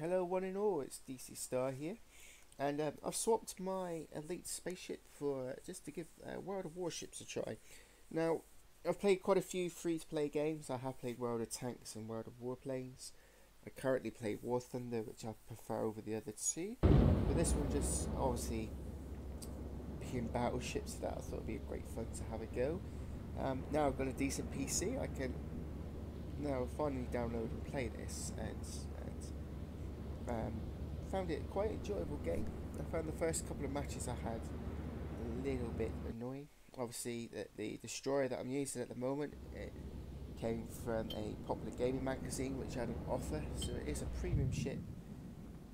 Hello one and all, it's Dcstar here. And um, I've swapped my elite spaceship for uh, just to give uh, World of Warships a try. Now, I've played quite a few free-to-play games. I have played World of Tanks and World of Warplanes. I currently play War Thunder, which I prefer over the other two. But this one just obviously being battleships that I thought would be a great fun to have a go. Um, now I've got a decent PC, I can now finally download and play this and um, found it quite enjoyable game. I found the first couple of matches I had a little bit annoying. Obviously, the, the destroyer that I'm using at the moment it came from a popular gaming magazine which had an offer, so it is a premium ship.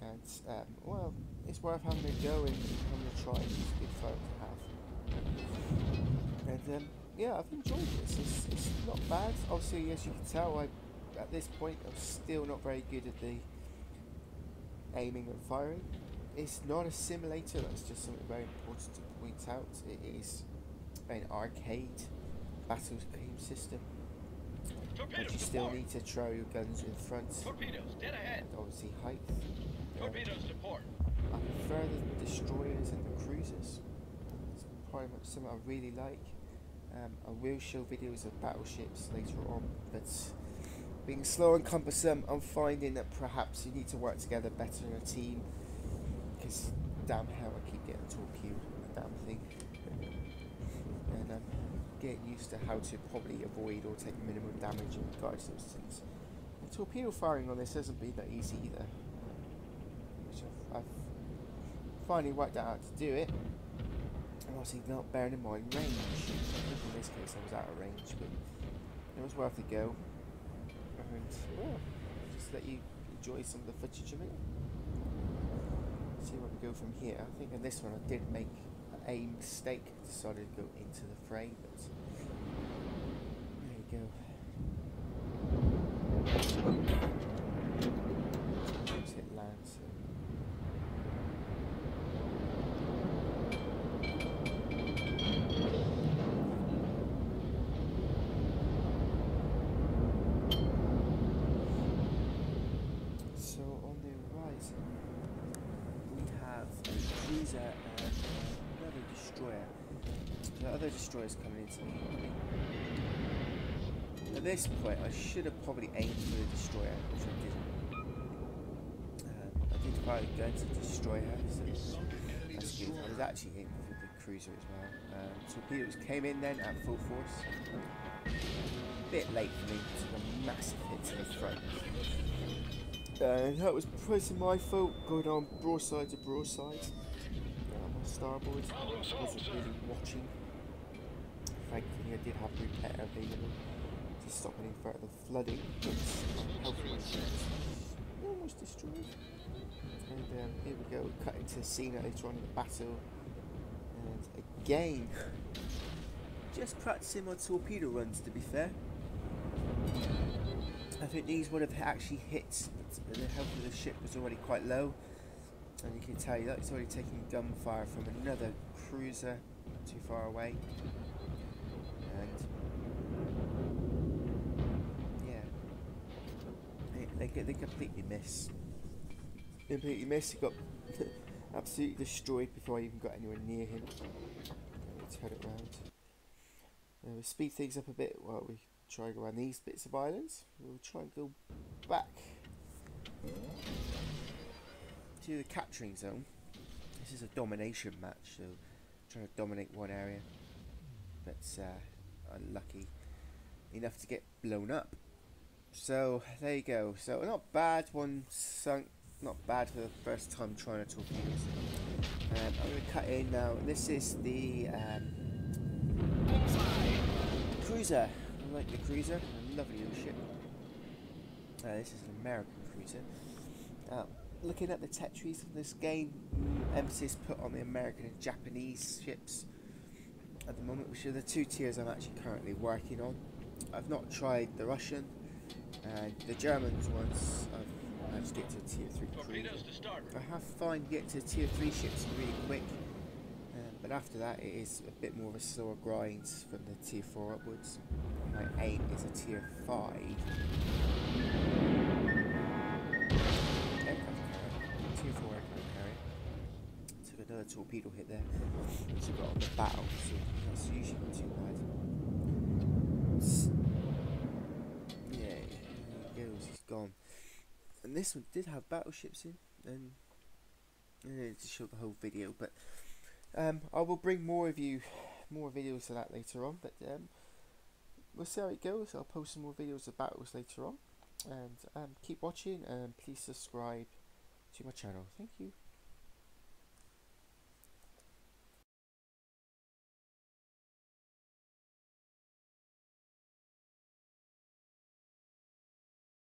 And um, well, it's worth having a go and having a try. It's good fun to have. And um, yeah, I've enjoyed this. It's, it's not bad. Obviously, as you can tell, I at this point I'm still not very good at the aiming and firing. It's not a simulator, that's just something very important to point out. It is an arcade battle game system. Torpedoes but you still need to throw your guns in front. Torpedoes, dead ahead. And obviously height. Torpedoes um, to port. I prefer the destroyers and the cruisers. It's probably something I really like. Um, I will show videos of battleships later on, but being slow and cumbersome, I'm finding that perhaps you need to work together better in a team. Because damn hell, I keep getting torpedoed, damn thing. and I'm getting used to how to probably avoid or take minimum damage in regards to those things. And torpedo firing on this hasn't been that easy either. Which I've, I've finally worked out how to do it. And obviously not bearing in mind range. in this case I was out of range, but it was worth a go and well, just let you enjoy some of the footage of it. See where we go from here. I think in this one I did make a mistake, decided to go into the fray, but there you go. hit land, so other destroyers coming into me. At this point, I should have probably aimed for the destroyer, which I didn't. Um, I did a gun to destroy her, so that's good. I was actually aiming for the cruiser as well. Um, torpedoes came in then at full force. A bit late for me, took a massive hit to the front. And that was pretty my fault, going on broadside to broadside. Starboard wasn't really watching thankfully I did have repair available to stop any further flooding, but almost destroyed. And um, here we go, cut into the scene later on in the battle. And again, just practicing my torpedo runs to be fair. I think these would have actually hit, but the health of the ship was already quite low. And you can tell you that it's already taking gunfire from another cruiser too far away and yeah, they, they, they completely miss. Completely miss. He got absolutely destroyed before I even got anywhere near him. Let's turn it around. Uh, we speed things up a bit while we try and go around these bits of islands. We'll try and go back to the capturing zone. This is a domination match, so trying to dominate one area. But uh, unlucky enough to get blown up. So there you go. So not bad. One sunk. Not bad for the first time trying to torpedo. Um, I'm going to cut in now. This is the um, cruiser. I like the cruiser. Lovely little ship. Uh, this is an American cruiser. Uh, looking at the tech trees of this game, emphasis put on the American and Japanese ships at the moment, which are the two tiers I'm actually currently working on. I've not tried the Russian and the Germans once I've managed to get to a tier 3 cruiser. I have found get to tier 3 ships really quick, um, but after that it is a bit more of a slower grind from the tier 4 upwards. My aim is a tier 5. Another torpedo hit there. So we got on the battle, so that's usually not too bad. Yeah, goes, he's gone. And this one did have battleships in, and uh, to show the whole video, but um, I will bring more of you, more videos of that later on. But um, we'll see how it goes. I'll post some more videos of battles later on, and um, keep watching and please subscribe to my channel. Thank you.